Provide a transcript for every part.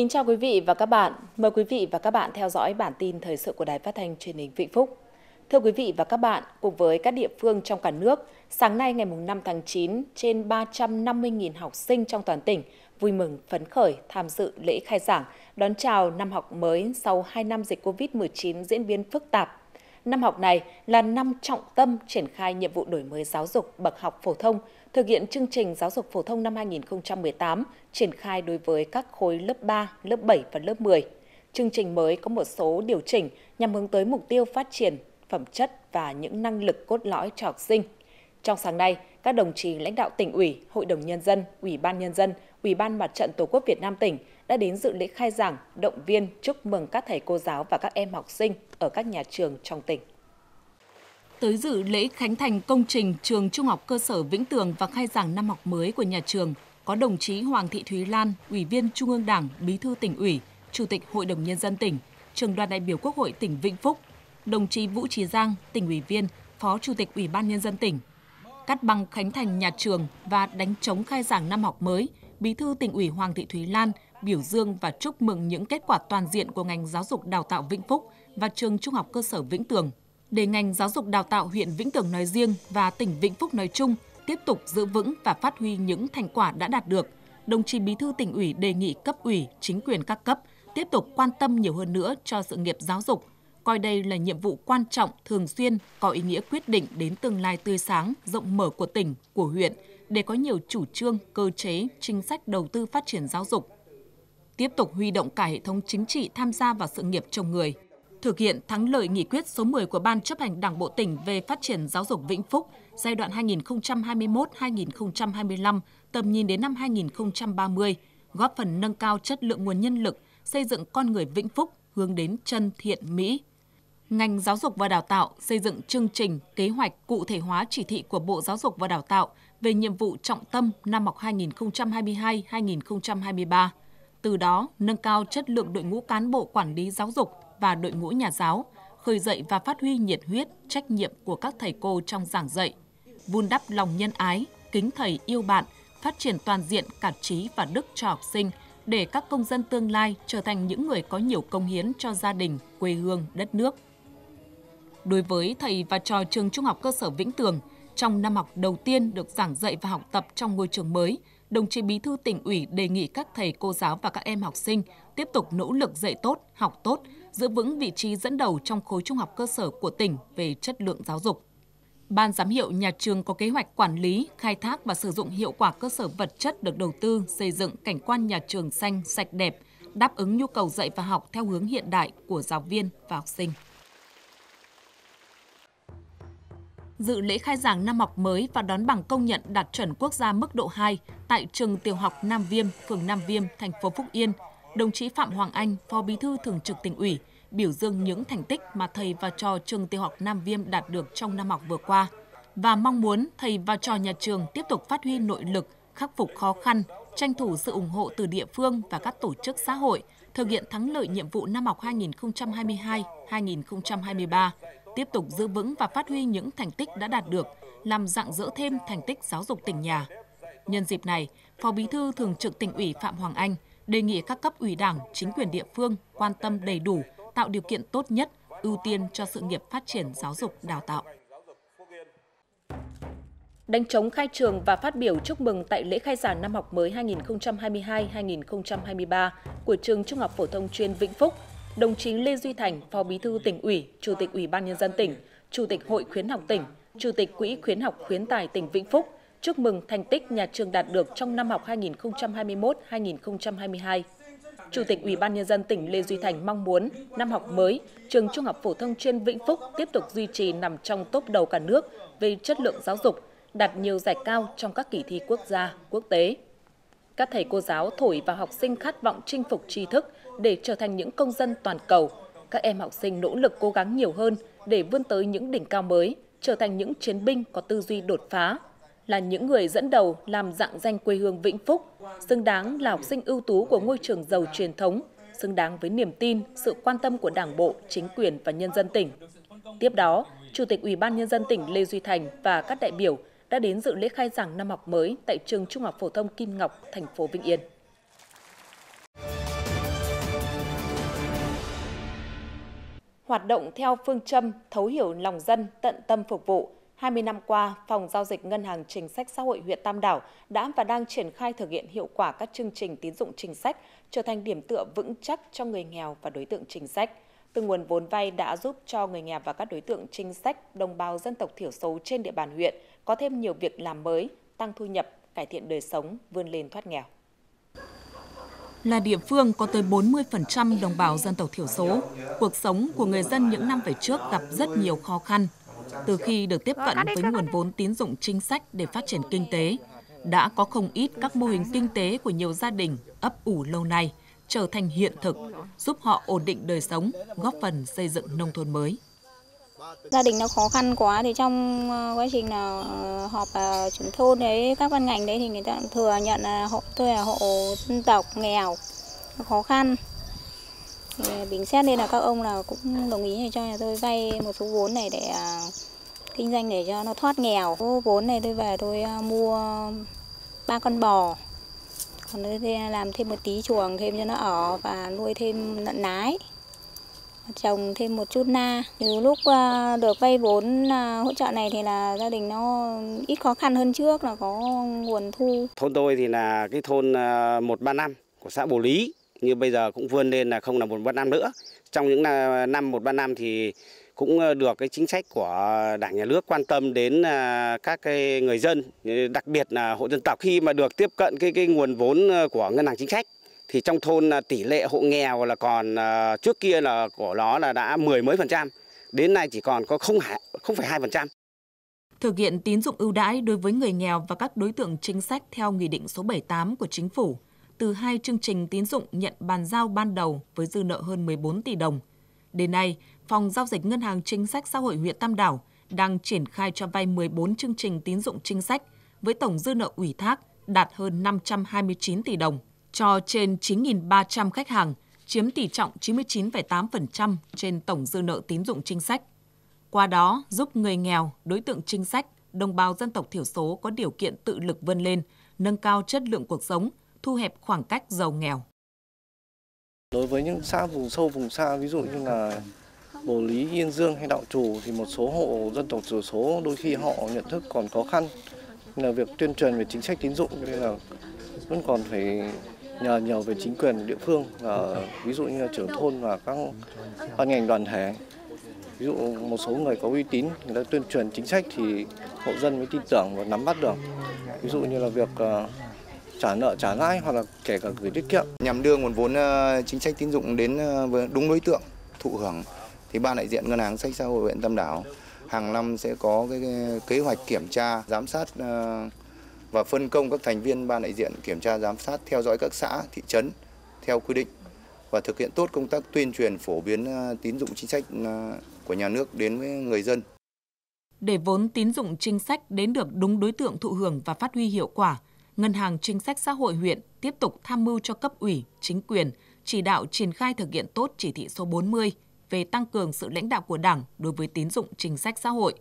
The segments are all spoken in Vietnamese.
Kính chào quý vị và các bạn. Mời quý vị và các bạn theo dõi bản tin thời sự của Đài Phát thanh Truyền hình Vĩnh Phúc. Thưa quý vị và các bạn, cùng với các địa phương trong cả nước, sáng nay ngày 5 tháng 9, trên 350.000 học sinh trong toàn tỉnh vui mừng phấn khởi tham dự lễ khai giảng, đón chào năm học mới sau 2 năm dịch COVID-19 diễn biến phức tạp Năm học này là năm trọng tâm triển khai nhiệm vụ đổi mới giáo dục bậc học phổ thông, thực hiện chương trình giáo dục phổ thông năm 2018 triển khai đối với các khối lớp 3, lớp 7 và lớp 10. Chương trình mới có một số điều chỉnh nhằm hướng tới mục tiêu phát triển phẩm chất và những năng lực cốt lõi cho học sinh. Trong sáng nay, các đồng chí lãnh đạo tỉnh ủy, Hội đồng Nhân dân, Ủy ban Nhân dân, Ủy ban Mặt trận Tổ quốc Việt Nam tỉnh đã đến dự lễ khai giảng, động viên, chúc mừng các thầy cô giáo và các em học sinh ở các nhà trường trong tỉnh. Tới dự lễ khánh thành công trình trường Trung học cơ sở Vĩnh Tường và khai giảng năm học mới của nhà trường có đồng chí Hoàng Thị Thúy Lan, Ủy viên Trung ương Đảng, Bí thư tỉnh ủy, Chủ tịch Hội đồng Nhân dân tỉnh, trường đoàn đại biểu Quốc hội tỉnh Vĩnh Phúc, đồng chí Vũ Trí Giang, tỉnh ủy viên, Phó Chủ tịch Ủy ban Nhân dân tỉnh. Cắt băng khánh thành nhà trường và đánh chống khai giảng năm học mới, Bí thư tỉnh ủy Hoàng Thị Thúy Lan biểu dương và chúc mừng những kết quả toàn diện của ngành giáo dục đào tạo Vĩnh Phúc và trường Trung học cơ sở Vĩnh Tường. Để ngành giáo dục đào tạo huyện Vĩnh Tường nói riêng và tỉnh Vĩnh Phúc nói chung tiếp tục giữ vững và phát huy những thành quả đã đạt được, đồng chí Bí thư tỉnh ủy đề nghị cấp ủy, chính quyền các cấp tiếp tục quan tâm nhiều hơn nữa cho sự nghiệp giáo dục, coi đây là nhiệm vụ quan trọng, thường xuyên, có ý nghĩa quyết định đến tương lai tươi sáng, rộng mở của tỉnh, của huyện, để có nhiều chủ trương, cơ chế, chính sách đầu tư phát triển giáo dục. Tiếp tục huy động cả hệ thống chính trị tham gia vào sự nghiệp trồng người, thực hiện thắng lợi nghị quyết số 10 của Ban chấp hành Đảng Bộ tỉnh về phát triển giáo dục Vĩnh Phúc giai đoạn 2021-2025, tầm nhìn đến năm 2030, góp phần nâng cao chất lượng nguồn nhân lực, xây dựng con người Vĩnh Phúc hướng đến chân thiện mỹ. Ngành giáo dục và đào tạo xây dựng chương trình, kế hoạch cụ thể hóa chỉ thị của Bộ Giáo dục và Đào tạo về nhiệm vụ trọng tâm năm học 2022-2023. Từ đó, nâng cao chất lượng đội ngũ cán bộ quản lý giáo dục và đội ngũ nhà giáo, khơi dậy và phát huy nhiệt huyết, trách nhiệm của các thầy cô trong giảng dạy, vun đắp lòng nhân ái, kính thầy yêu bạn, phát triển toàn diện cả trí và đức cho học sinh để các công dân tương lai trở thành những người có nhiều công hiến cho gia đình, quê hương, đất nước. Đối với thầy và trò trường Trung học cơ sở Vĩnh Tường, trong năm học đầu tiên được giảng dạy và học tập trong ngôi trường mới, đồng chí Bí thư tỉnh ủy đề nghị các thầy cô giáo và các em học sinh tiếp tục nỗ lực dạy tốt, học tốt, giữ vững vị trí dẫn đầu trong khối trung học cơ sở của tỉnh về chất lượng giáo dục. Ban giám hiệu nhà trường có kế hoạch quản lý, khai thác và sử dụng hiệu quả cơ sở vật chất được đầu tư xây dựng cảnh quan nhà trường xanh, sạch đẹp, đáp ứng nhu cầu dạy và học theo hướng hiện đại của giáo viên và học sinh. Dự lễ khai giảng năm học mới và đón bằng công nhận đạt chuẩn quốc gia mức độ 2 tại trường tiểu học Nam Viêm, phường Nam Viêm, thành phố Phúc Yên – đồng chí Phạm Hoàng Anh, Phó Bí thư Thường trực tỉnh ủy, biểu dương những thành tích mà thầy và trò trường tiểu học Nam Viêm đạt được trong năm học vừa qua và mong muốn thầy và trò nhà trường tiếp tục phát huy nội lực, khắc phục khó khăn, tranh thủ sự ủng hộ từ địa phương và các tổ chức xã hội, thực hiện thắng lợi nhiệm vụ năm học 2022-2023, tiếp tục giữ vững và phát huy những thành tích đã đạt được, làm dạng dỡ thêm thành tích giáo dục tỉnh nhà. Nhân dịp này, Phó Bí thư Thường trực tỉnh ủy Phạm Hoàng Anh – đề nghị các cấp ủy đảng, chính quyền địa phương quan tâm đầy đủ, tạo điều kiện tốt nhất, ưu tiên cho sự nghiệp phát triển giáo dục đào tạo. Đánh chống khai trường và phát biểu chúc mừng tại lễ khai giảng năm học mới 2022-2023 của trường Trung học phổ thông chuyên Vĩnh Phúc, đồng chí Lê Duy Thành, Phó Bí thư tỉnh ủy, Chủ tịch Ủy ban nhân dân tỉnh, Chủ tịch Hội khuyến học tỉnh, Chủ tịch Quỹ khuyến học khuyến tài tỉnh Vĩnh Phúc chúc mừng thành tích nhà trường đạt được trong năm học 2021-2022. Chủ tịch Ủy ban nhân dân tỉnh Lê Duy Thành mong muốn năm học mới, trường Trung học phổ thông chuyên Vĩnh Phúc tiếp tục duy trì nằm trong top đầu cả nước về chất lượng giáo dục, đạt nhiều giải cao trong các kỳ thi quốc gia, quốc tế. Các thầy cô giáo thổi vào học sinh khát vọng chinh phục tri thức để trở thành những công dân toàn cầu. Các em học sinh nỗ lực cố gắng nhiều hơn để vươn tới những đỉnh cao mới, trở thành những chiến binh có tư duy đột phá, là những người dẫn đầu làm dạng danh quê hương Vĩnh Phúc, xứng đáng là học sinh ưu tú của ngôi trường giàu truyền thống, xứng đáng với niềm tin, sự quan tâm của Đảng bộ, chính quyền và nhân dân tỉnh. Tiếp đó, Chủ tịch Ủy ban nhân dân tỉnh Lê Duy Thành và các đại biểu đã đến dự lễ khai giảng năm học mới tại trường Trung học phổ thông Kim Ngọc, thành phố Vĩnh Yên. Hoạt động theo phương châm thấu hiểu lòng dân, tận tâm phục vụ, 20 năm qua, Phòng Giao dịch Ngân hàng Chính sách Xã hội huyện Tam Đảo đã và đang triển khai thực hiện hiệu quả các chương trình tín dụng chính sách, trở thành điểm tựa vững chắc cho người nghèo và đối tượng chính sách. Từ nguồn vốn vay đã giúp cho người nghèo và các đối tượng chính sách đồng bào dân tộc thiểu số trên địa bàn huyện có thêm nhiều việc làm mới, tăng thu nhập, cải thiện đời sống, vươn lên thoát nghèo là địa phương có tới 40% đồng bào dân tộc thiểu số. Cuộc sống của người dân những năm về trước gặp rất nhiều khó khăn. Từ khi được tiếp cận với nguồn vốn tín dụng chính sách để phát triển kinh tế, đã có không ít các mô hình kinh tế của nhiều gia đình ấp ủ lâu nay trở thành hiện thực, giúp họ ổn định đời sống, góp phần xây dựng nông thôn mới. Gia đình nó khó khăn quá thì trong ờ, quá trình là ờ, họp uh, trưởng thôn đấy các ban ngành đấy thì người ta thừa nhận là hộ tôi là hộ dân tộc nghèo khó khăn. Thì bình xét nên là các ông là cũng đồng ý cho nhà tôi vay một số vốn này để à, kinh doanh để cho nó thoát nghèo. Số vốn này tôi về tôi à, mua ba con bò còn tôi làm thêm một tí chuồng thêm cho nó ở và nuôi thêm lợn nái trồng thêm một chút na. Từ lúc ờ, được vay vốn ờ, hỗ trợ này thì là gia đình nó ít khó khăn hơn trước là có nguồn thu. Thôn tôi thì là cái thôn ờ, 135 của xã Bồ Lý như bây giờ cũng vươn lên là không là 135 nữa. Trong những năm 135 thì cũng được cái chính sách của Đảng nhà nước quan tâm đến các cái người dân, đặc biệt là hộ dân tộc khi mà được tiếp cận cái cái nguồn vốn của ngân hàng chính sách thì trong thôn à, tỷ lệ hộ nghèo là còn à, trước kia là của nó là đã 10 mấy phần trăm, đến nay chỉ còn có không không phải hai phần trăm. Thực hiện tín dụng ưu đãi đối với người nghèo và các đối tượng chính sách theo Nghị định số 78 của Chính phủ, từ hai chương trình tín dụng nhận bàn giao ban đầu với dư nợ hơn 14 tỷ đồng. Đến nay, Phòng Giao dịch Ngân hàng Chính sách Xã hội huyện Tam Đảo đang triển khai cho vay 14 chương trình tín dụng chính sách với tổng dư nợ ủy thác đạt hơn 529 tỷ đồng cho trên 9.300 khách hàng, chiếm tỷ trọng 99,8% trên tổng dư nợ tín dụng chính sách. Qua đó, giúp người nghèo, đối tượng chính sách, đồng bào dân tộc thiểu số có điều kiện tự lực vươn lên, nâng cao chất lượng cuộc sống, thu hẹp khoảng cách giàu nghèo. Đối với những xã vùng sâu vùng xa, ví dụ như là Bồ Lý, Yên Dương hay Đạo Chủ thì một số hộ dân tộc thiểu số đôi khi họ nhận thức còn khó khăn là việc tuyên truyền về chính sách tín dụng nên là vẫn còn phải nhờ nhiều về chính quyền địa phương ờ, ví dụ như trưởng thôn và các ban ngành đoàn thể. Ví dụ một số người có uy tín, người ta tuyên truyền chính sách thì hộ dân mới tin tưởng và nắm bắt được. Ví dụ như là việc ờ, trả nợ, trả lãi hoặc là kể cả gửi tiết kiệm. Nhằm đưa nguồn vốn ờ, chính sách tín dụng đến đúng đối tượng, thụ hưởng, thì ban đại diện ngân hàng sách xã hội huyện Tam Đảo hàng năm sẽ có cái kế hoạch kiểm tra, giám sát và phân công các thành viên ban đại diện kiểm tra giám sát theo dõi các xã, thị trấn theo quy định và thực hiện tốt công tác tuyên truyền phổ biến à, tín dụng chính sách à, của nhà nước đến với người dân. Để vốn tín dụng chính sách đến được đúng đối tượng thụ hưởng và phát huy hiệu quả, Ngân hàng Chính sách Xã hội huyện tiếp tục tham mưu cho cấp ủy, chính quyền chỉ đạo triển khai thực hiện tốt chỉ thị số 40 về tăng cường sự lãnh đạo của Đảng đối với tín dụng chính sách xã hội,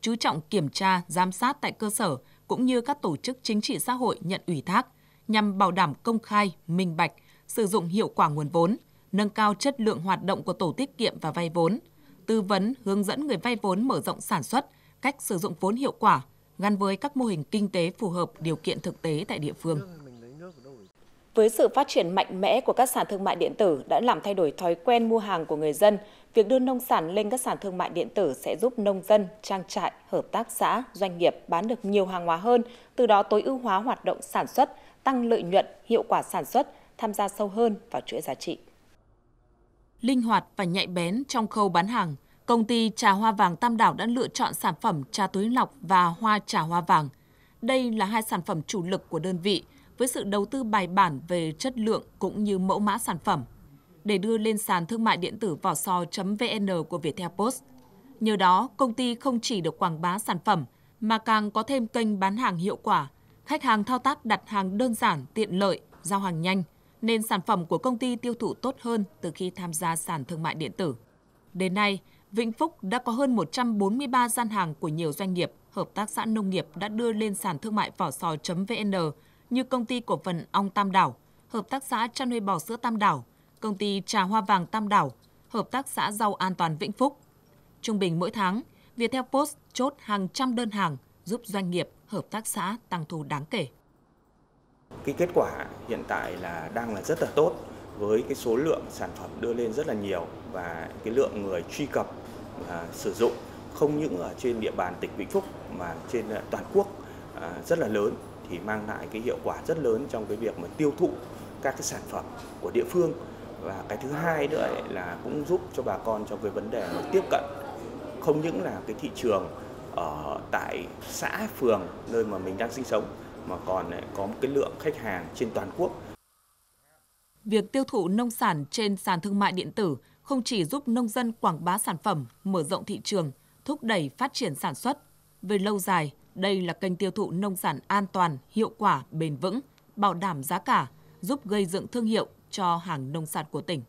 chú trọng kiểm tra, giám sát tại cơ sở cũng như các tổ chức chính trị xã hội nhận ủy thác nhằm bảo đảm công khai, minh bạch, sử dụng hiệu quả nguồn vốn, nâng cao chất lượng hoạt động của tổ tiết kiệm và vay vốn, tư vấn hướng dẫn người vay vốn mở rộng sản xuất, cách sử dụng vốn hiệu quả gắn với các mô hình kinh tế phù hợp điều kiện thực tế tại địa phương. Với sự phát triển mạnh mẽ của các sàn thương mại điện tử đã làm thay đổi thói quen mua hàng của người dân, việc đưa nông sản lên các sàn thương mại điện tử sẽ giúp nông dân, trang trại, hợp tác xã, doanh nghiệp bán được nhiều hàng hóa hơn, từ đó tối ưu hóa hoạt động sản xuất, tăng lợi nhuận, hiệu quả sản xuất, tham gia sâu hơn vào chuỗi giá trị. Linh hoạt và nhạy bén trong khâu bán hàng, công ty trà hoa vàng Tam Đảo đã lựa chọn sản phẩm trà túi lọc và hoa trà hoa vàng. Đây là hai sản phẩm chủ lực của đơn vị với sự đầu tư bài bản về chất lượng cũng như mẫu mã sản phẩm để đưa lên sàn thương mại điện tử vỏ sò.vn của Viettel Post. Nhờ đó, công ty không chỉ được quảng bá sản phẩm mà càng có thêm kênh bán hàng hiệu quả. Khách hàng thao tác đặt hàng đơn giản, tiện lợi, giao hàng nhanh, nên sản phẩm của công ty tiêu thụ tốt hơn từ khi tham gia sàn thương mại điện tử. Đến nay, Vĩnh Phúc đã có hơn 143 gian hàng của nhiều doanh nghiệp, hợp tác xã nông nghiệp đã đưa lên sàn thương mại vỏ sò.vn như công ty cổ phần ong Tam Đảo, hợp tác xã chăn nuôi bò sữa Tam Đảo, công ty trà hoa vàng Tam Đảo, Hợp tác xã rau an toàn Vĩnh Phúc. Trung bình mỗi tháng, Viettel Post chốt hàng trăm đơn hàng giúp doanh nghiệp, hợp tác xã tăng thu đáng kể. Cái kết quả hiện tại là đang là rất là tốt với cái số lượng sản phẩm đưa lên rất là nhiều và cái lượng người truy cập à, sử dụng không những ở trên địa bàn tỉnh Vĩnh Phúc mà trên toàn quốc à, rất là lớn thì mang lại cái hiệu quả rất lớn trong cái việc mà tiêu thụ các cái sản phẩm của địa phương và cái thứ hai nữa là cũng giúp cho bà con trong cái vấn đề mà tiếp cận không những là cái thị trường ở tại xã phường nơi mà mình đang sinh sống mà còn có một cái lượng khách hàng trên toàn quốc. Việc tiêu thụ nông sản trên sàn thương mại điện tử không chỉ giúp nông dân quảng bá sản phẩm, mở rộng thị trường, thúc đẩy phát triển sản xuất. Về lâu dài, đây là kênh tiêu thụ nông sản an toàn, hiệu quả, bền vững, bảo đảm giá cả, giúp gây dựng thương hiệu cho hàng nông sản của tỉnh.